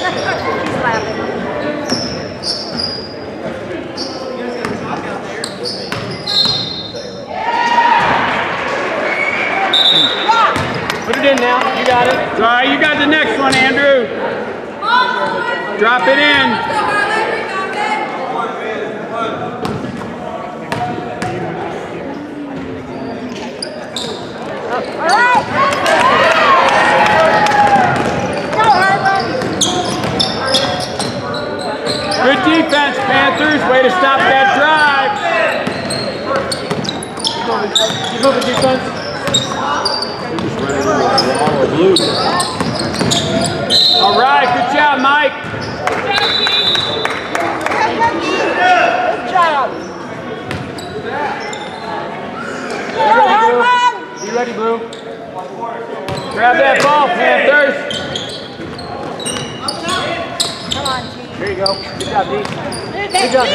Put it in now. You got it. All right, you got the next one, Andrew. Drop it in. Way to stop that drive. Keep moving, defense. He's running wall of blue. All right, good job, Good job. Be ready, Blue. Grab that ball, Panthers. Come on, Here you go. Good job, D. Good job, D.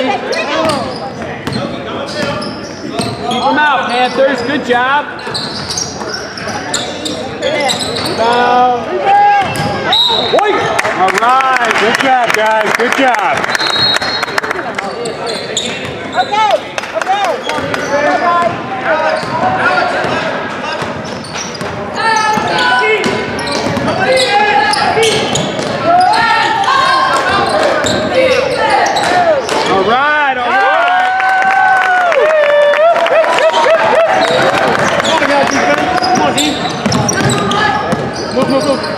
Keep them out, Panthers. Good job. Foul. All right. Good job, guys. Good job. Okay. Okay. Alex, Alex. Move, move, move.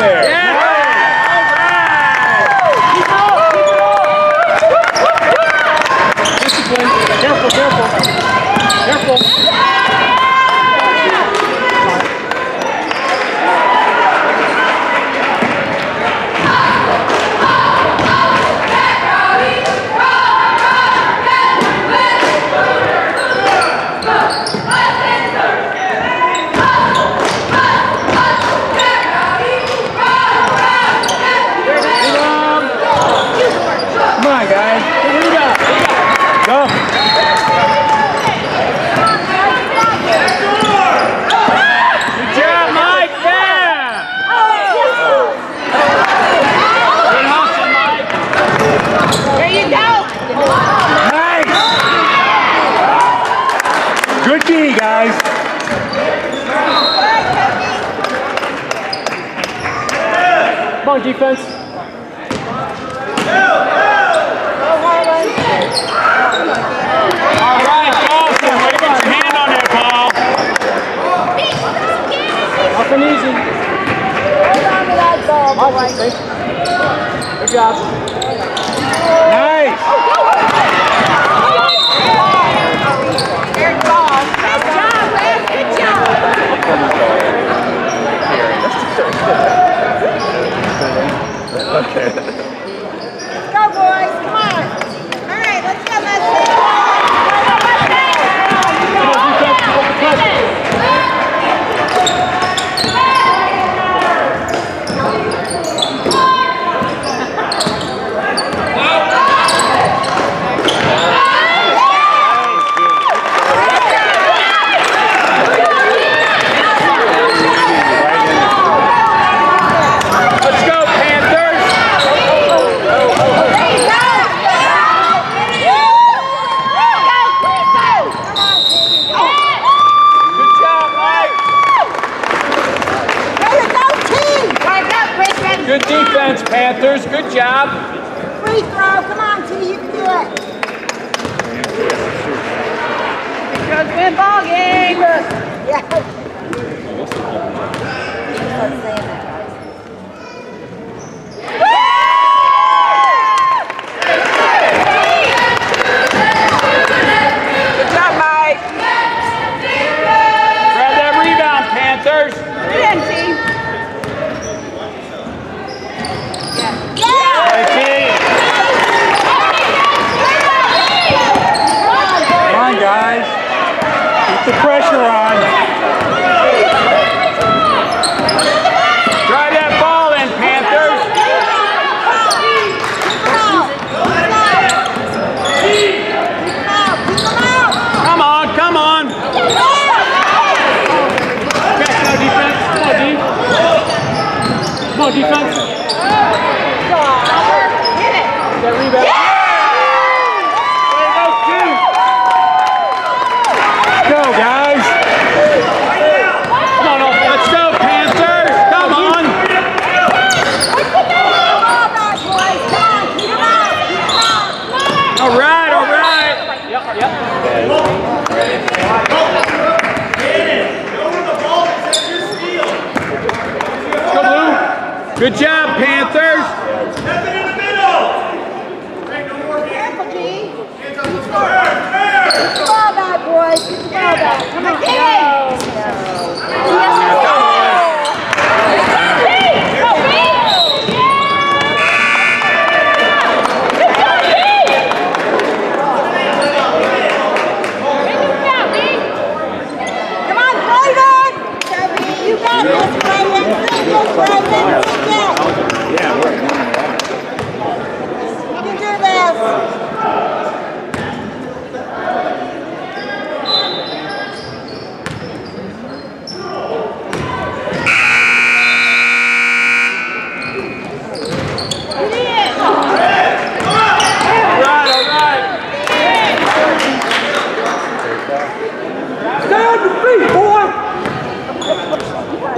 there. Yeah. defense. Good job, Panthers. Nothing in the middle. Hey, no more Careful, G. Hands on the floor, go. Get the boys. Get the ball back. Come on. Yeah.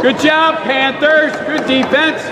Good job, Panthers. Good defense.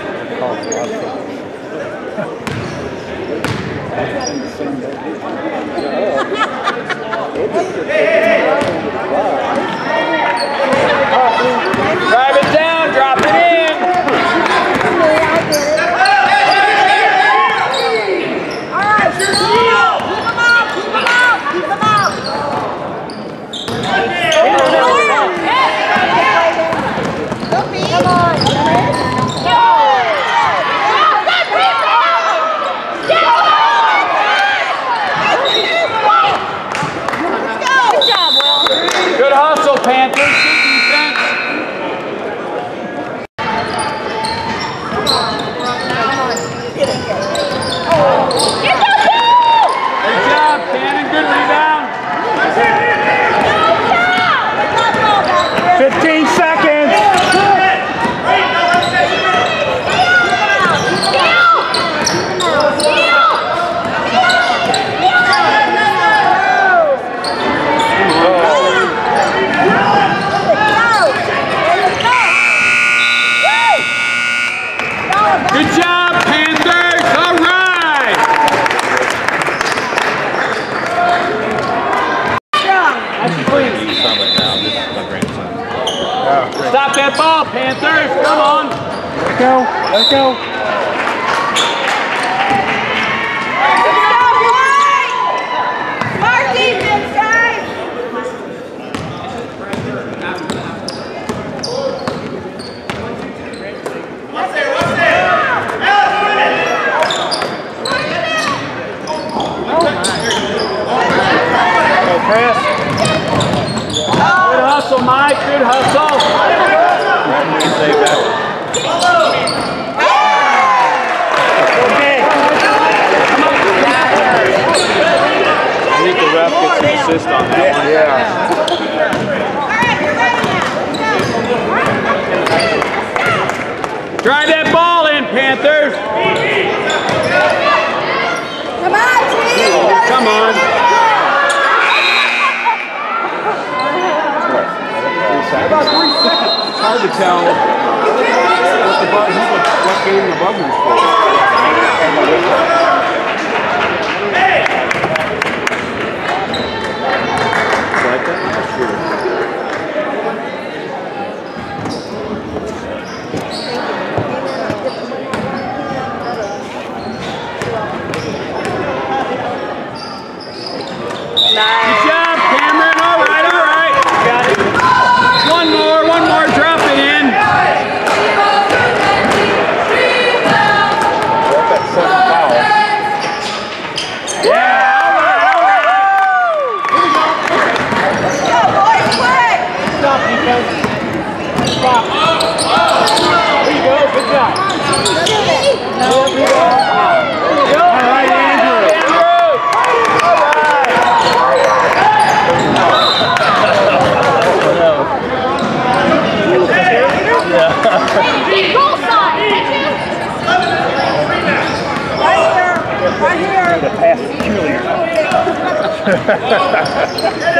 Yeah.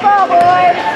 ball, boys.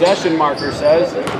possession marker says.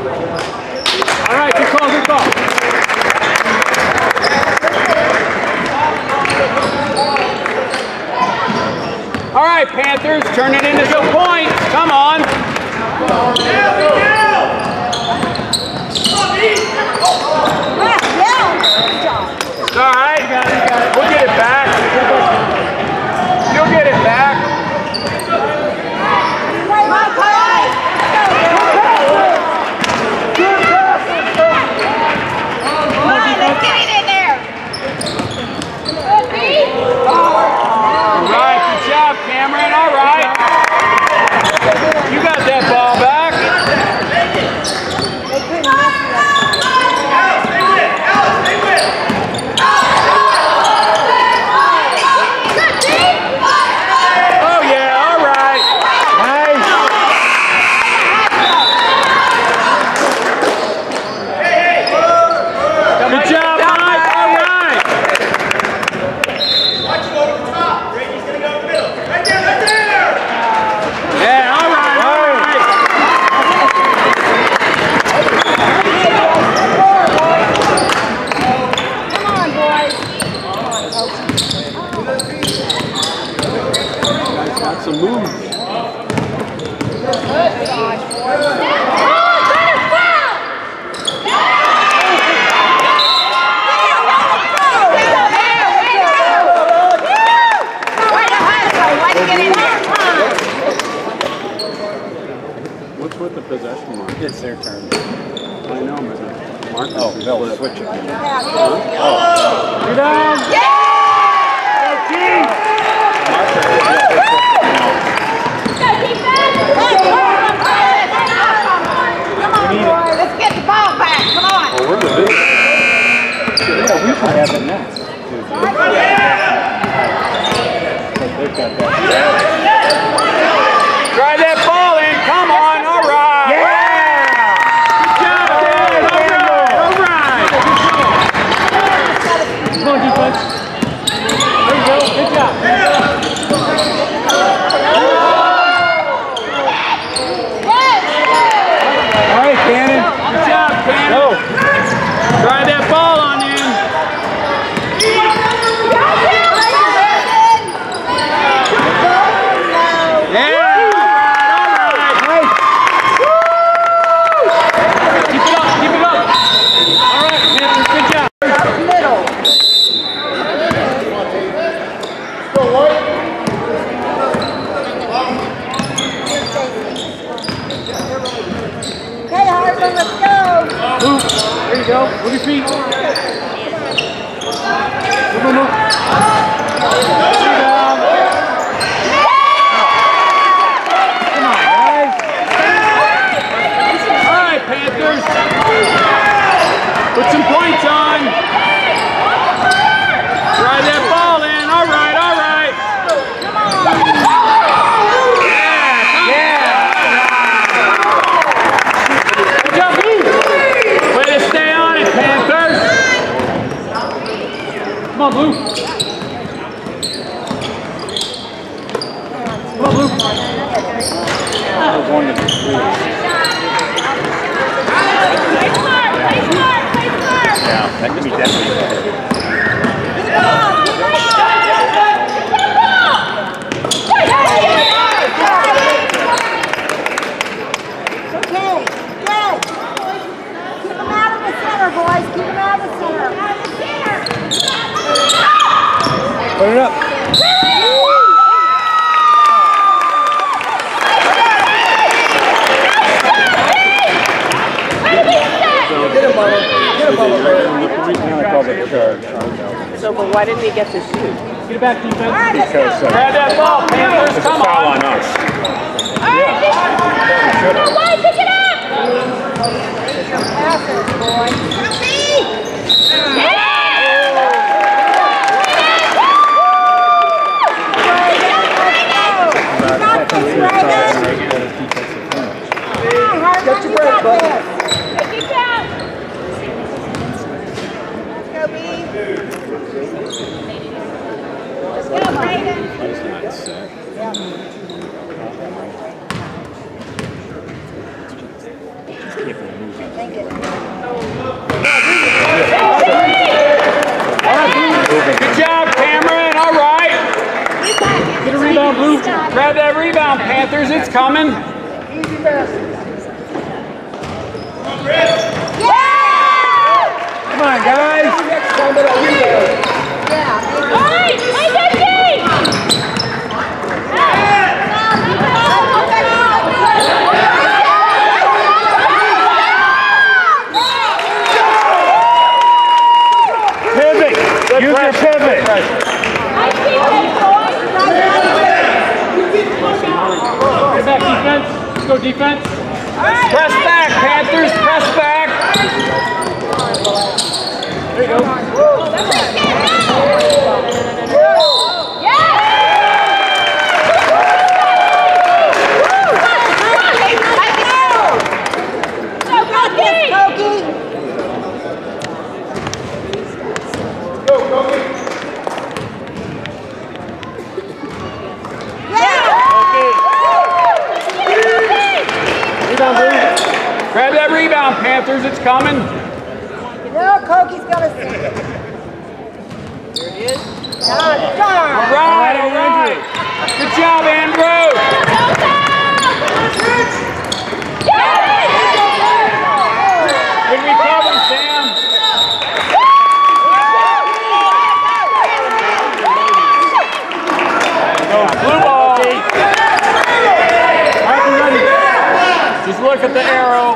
It's their turn. I know, Mark. Oh, they'll switch it. Oh. You're down. Yeah! Yeah, we should have it next. coming. Easy passes. Come on, yeah! Come on, guys. Yeah. All right, defense. Press back, Panthers, press back. There you go. on, Panthers, it's coming. No, Cokie's gonna. see. There it is. God, darn. All right, all right. Good job, Andrew. Good recovery, Sam. Just look at the arrow.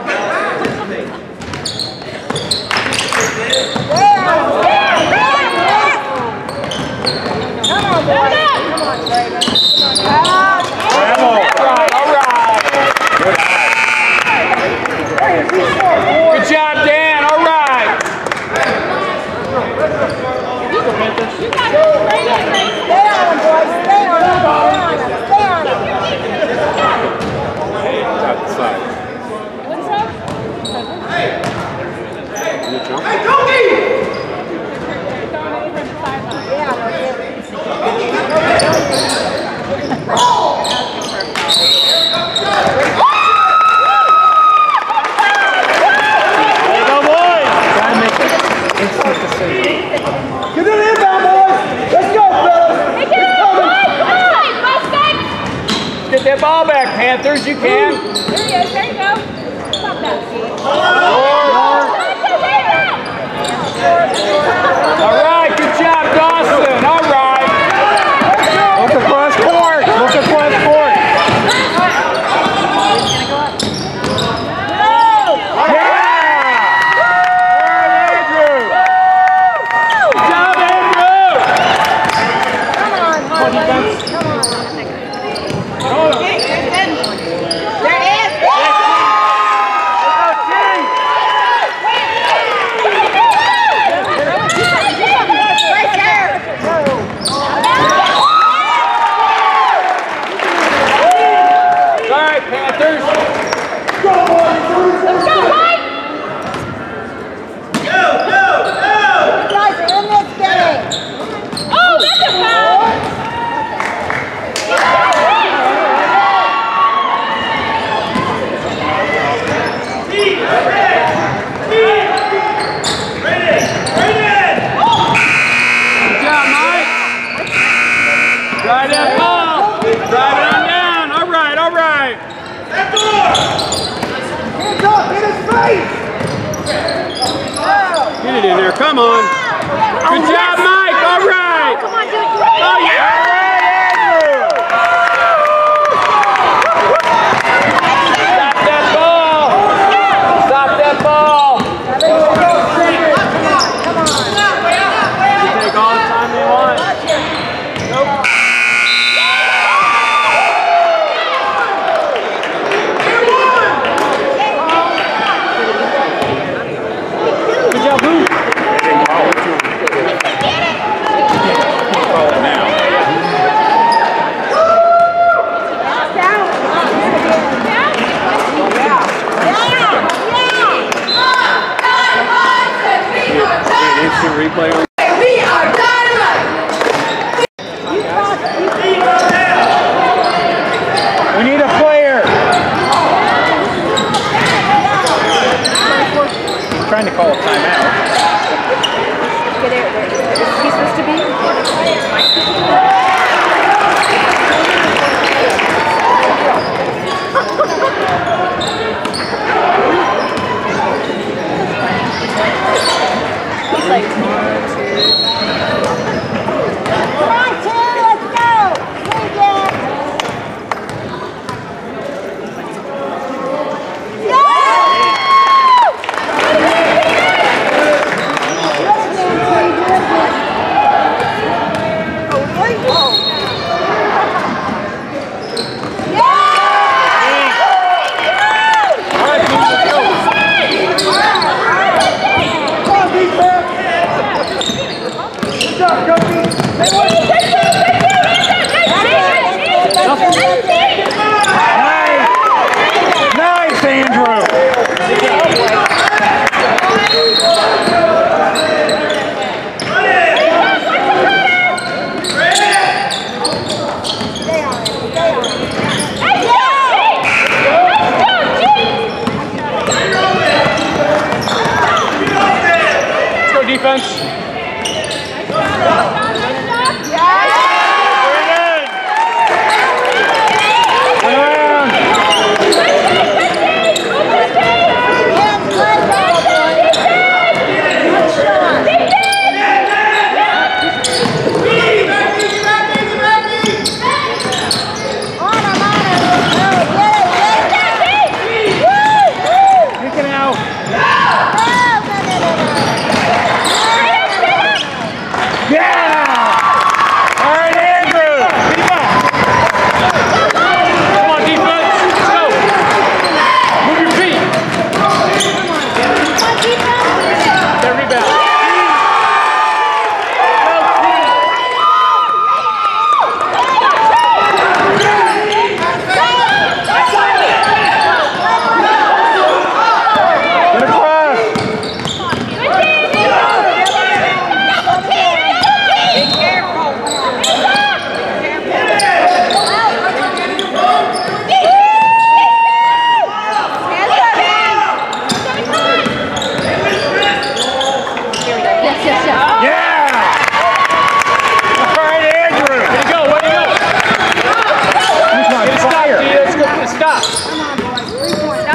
in there. Come on. Good job, Mike. All right. Oh, yeah. Come on, go, go. Hey,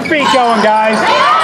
your feet going, guys.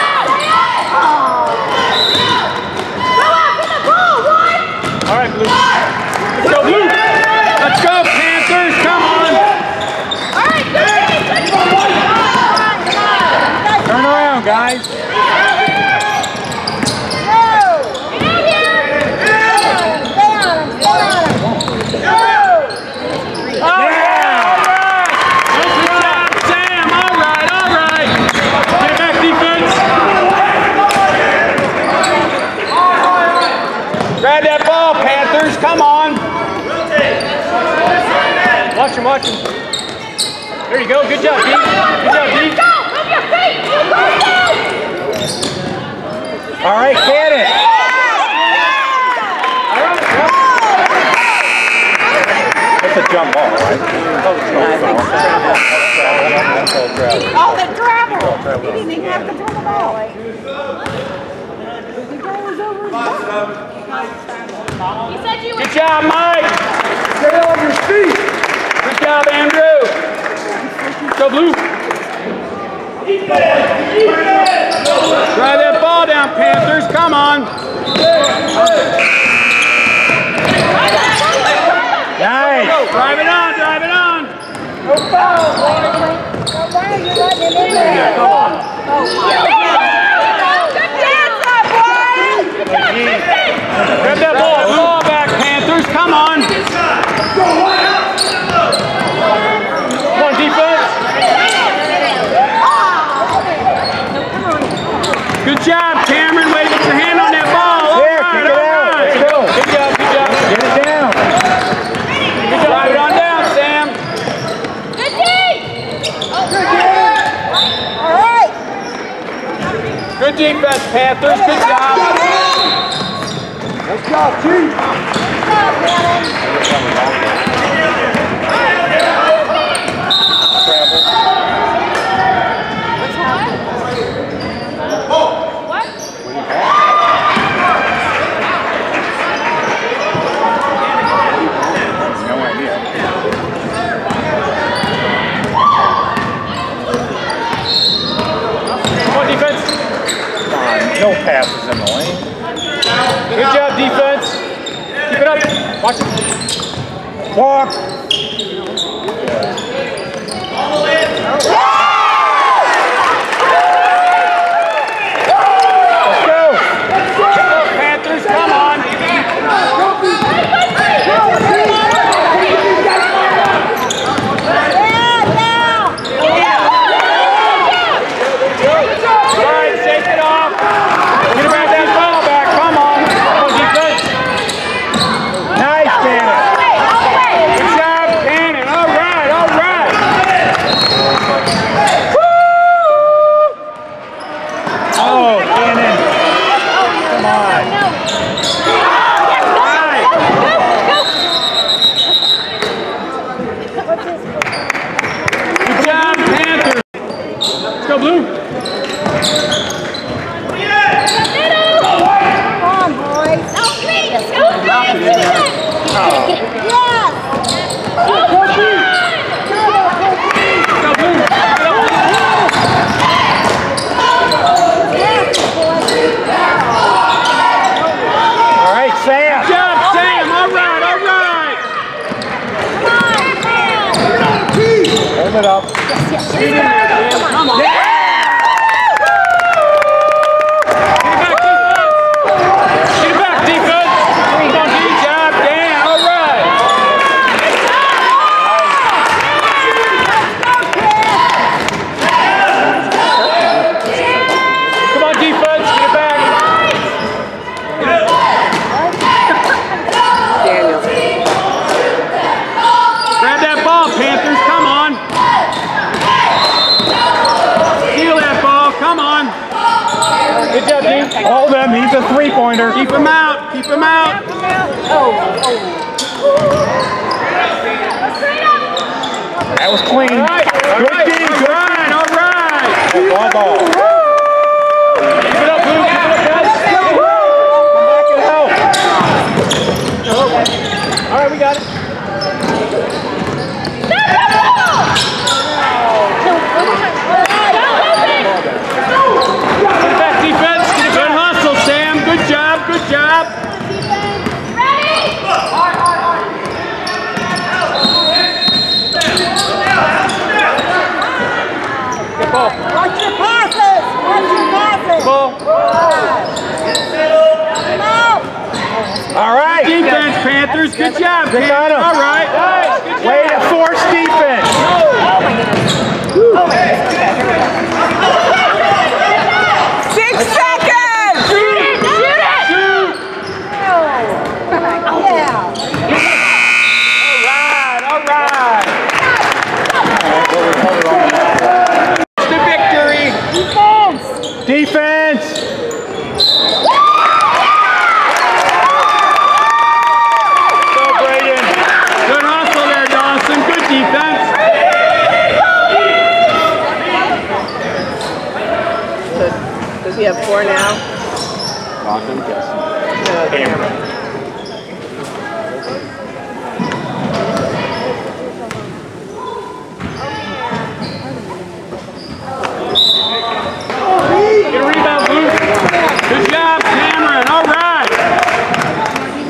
There you go. Good job, D. Good job, D. Go! Move your feet! Go! All right, can it. It's a jump ball, right? Oh, it's no, Oh, the gravel! He didn't even have to throw the ball. The was over his Good job, Mike! Stay on your feet! Good job, Andrew. Go blue. Drive that ball down, Panthers. Come on. Nice. Drive it on, drive it on. No foul. Come on. Grab that ball. defense, Panthers. Good job. Let's Chief. Let's go, Watch it. Walk. Good job, Good All right. camera now? Rock, I'm guessing. No, camera.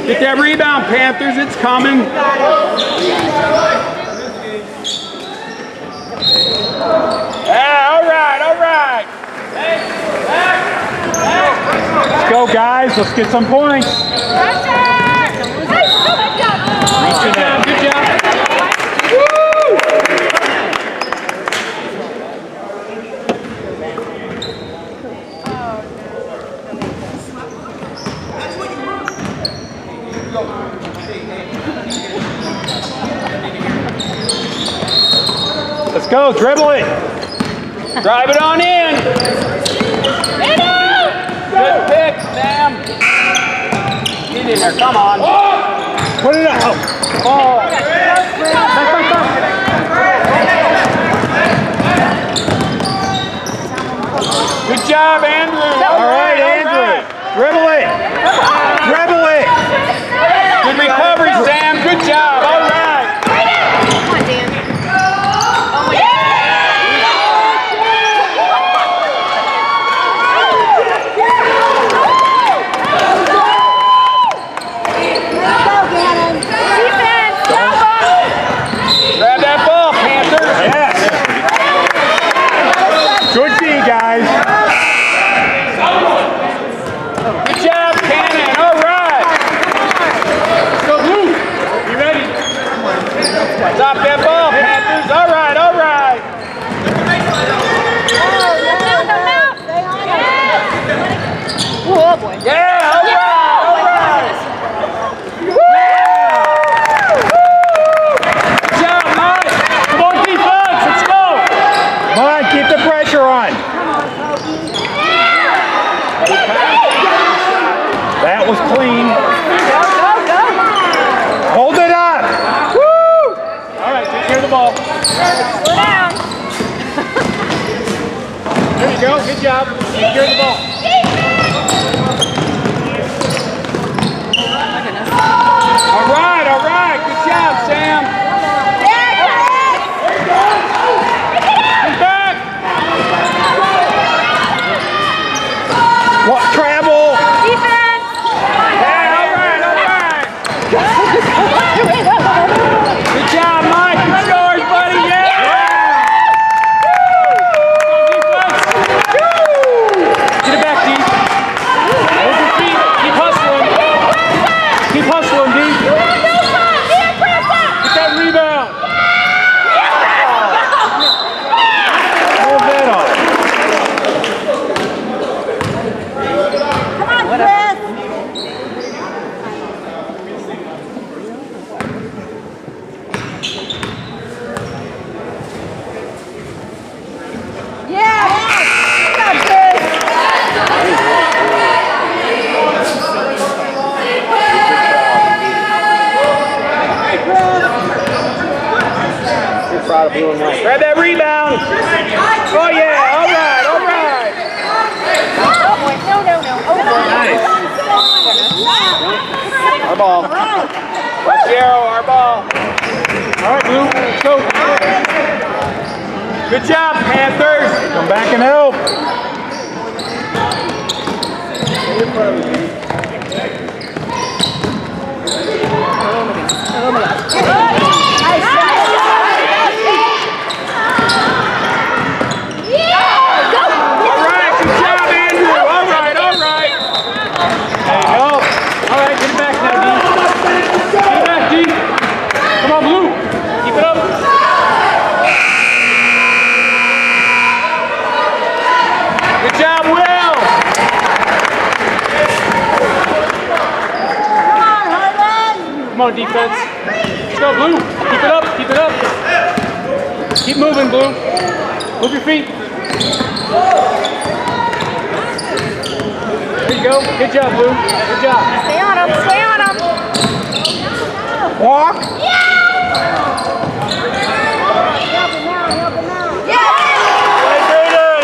Get that rebound, Panthers. It's coming. go, guys. Let's get some points. Good job. Good job. Let's go, dribble it. Drive it up. there. Come on. Oh! Put it out. Oh. 动。On, defense. Let's go, Blue. Keep it up, keep it up. Keep moving, Blue. Move your feet. There you go. Good job, Blue. Good job. Stay on him, stay on him. Walk. Help him out, help him out. Hey, Brayden.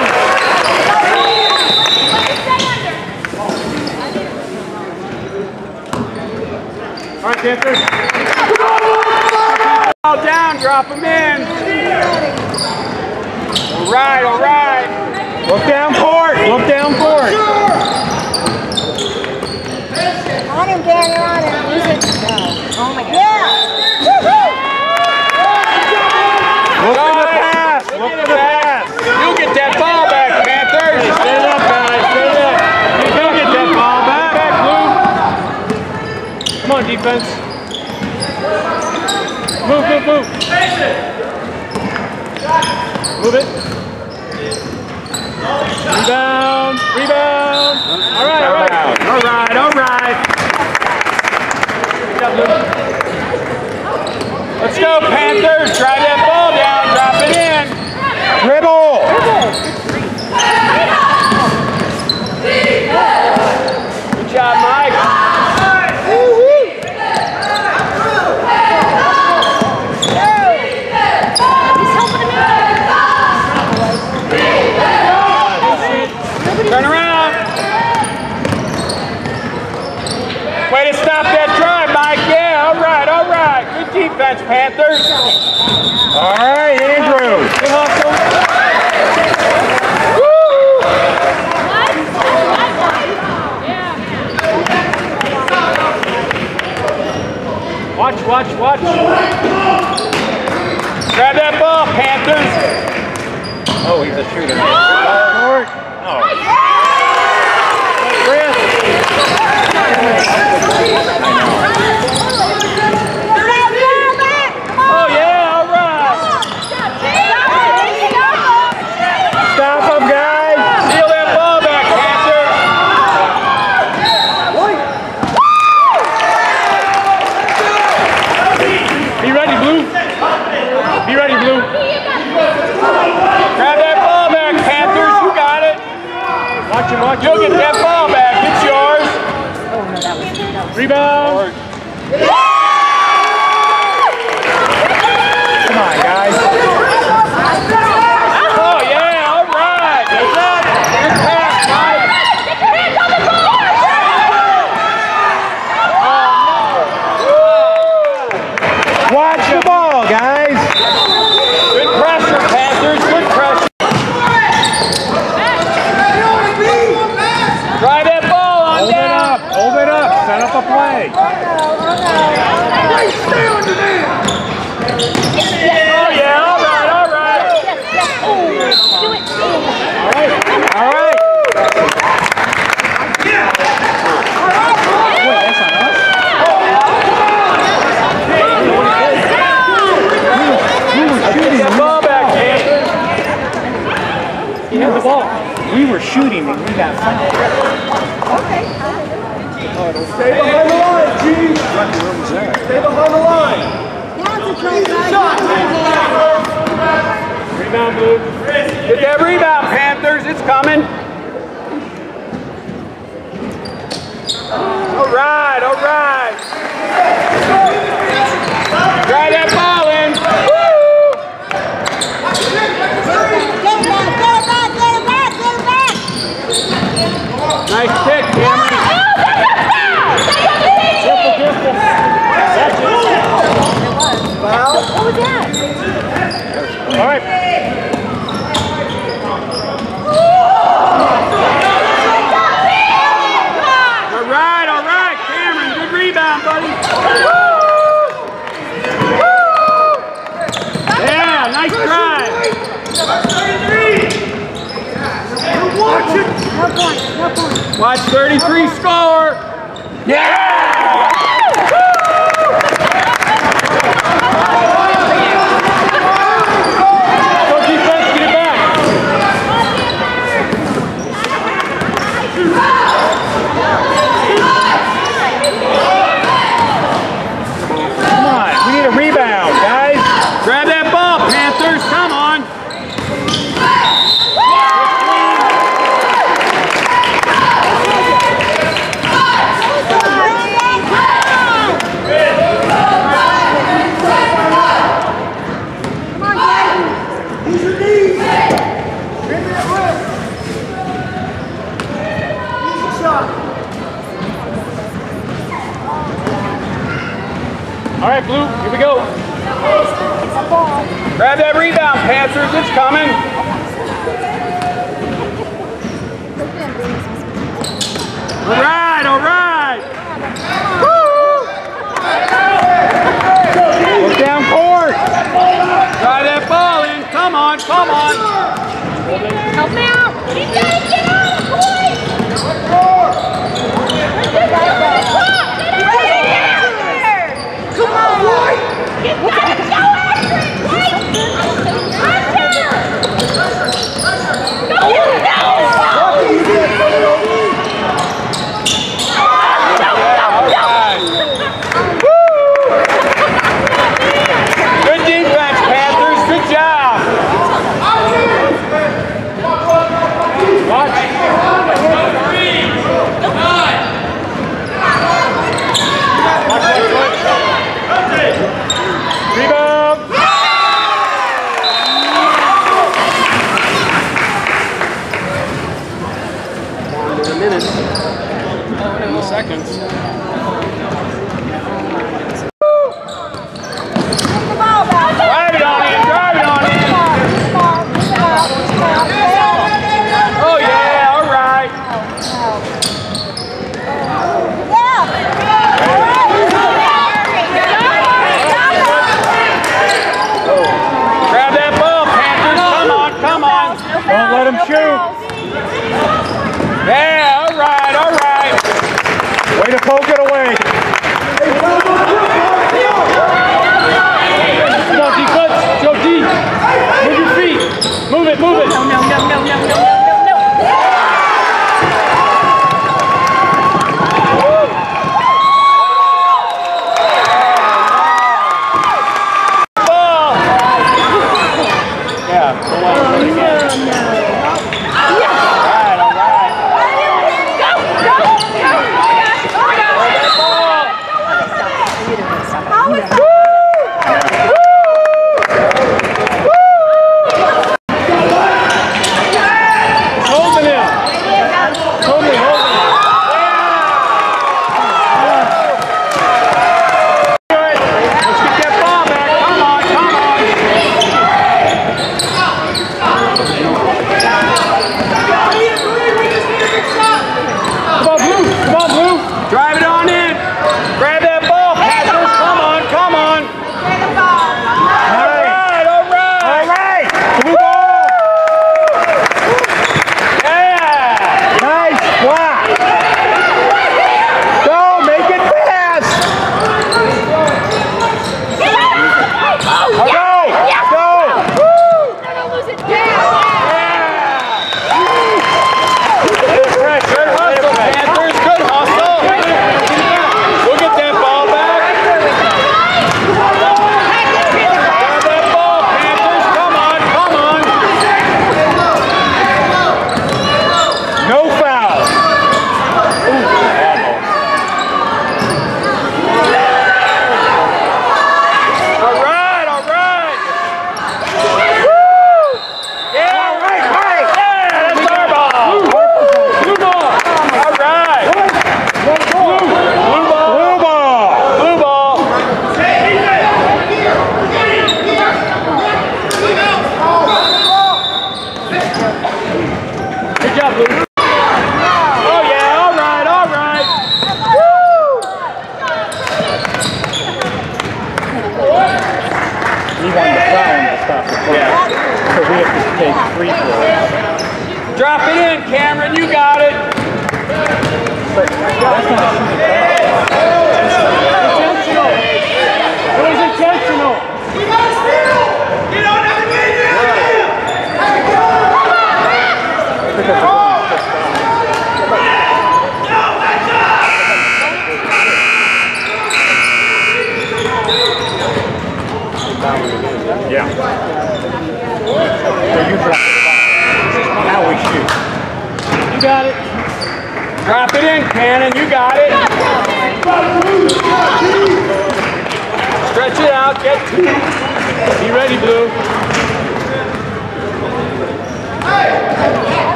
All right, All down, drop them in. All right, all right. Look down court. Look down court. On him, Daniel, on him. It. Oh, oh my god. Yeah. Woo-hoo. Look for the pass. Look for the pass. You'll get that ball back, Panthers. Stand up, guys. Stand up. You'll get that ball back. Back, Blue. Come on, defense. Move, move, move. Move it. Rebound, rebound. All right, all right. All right, all right. Let's go, Panthers. Drive that ball down. Drop it in. Dribble. Good job, Mike. He's helping him out. Turn around. Way to stop that drive, Mike. Yeah, all right, all right. Defense, Panthers. All right, Andrew. Watch, watch, watch. Grab that ball, Panthers. Oh, he's a shooter. Court. Chris. Oh, yeah, all right. Stop him, guys. Steal that ball back, Panthers. Be ready, Blue. Be ready, Blue. Grab that ball back, Panthers. You got it. Watch get that ball back. It's yours. Rebound. Come on, guys. Oh, yeah, all right. Good job. Good pass, Mike. Watch the ball, guys. Good pressure, Panthers. Good pressure. Drive that ball on Hold it down. up. Hold it up. Set up a play. Oh, yeah, all right, all right. All right. Get that ball back, Panthers. He had the ball. We were shooting and we got fouled. Okay. Stay behind the line, G. Stay behind the line. Concentrate, guys. Rebound, Blue. Get that rebound, Panthers. It's coming. All right, all right. Drive that ball in. Woo! Nice kick, Cameron. Careful, careful. That's it. What was that? All right. All right, all right, Cameron. Good rebound, buddy. Yeah, nice drive. No points, no points. Watch 33 score. Yeah! Go defense, get it back. Come on. We need a rebound, guys. Grab that ball, Panthers. Come on. Come on, Daddy. Use your knees. Bring me that wrist. Use your shot. All right, Blue, here we go. Grab that rebound, Panthers. It's coming. All right, all right. Look down court. Try that ball in. Come on, come on. Help me out. Get out, boys. Get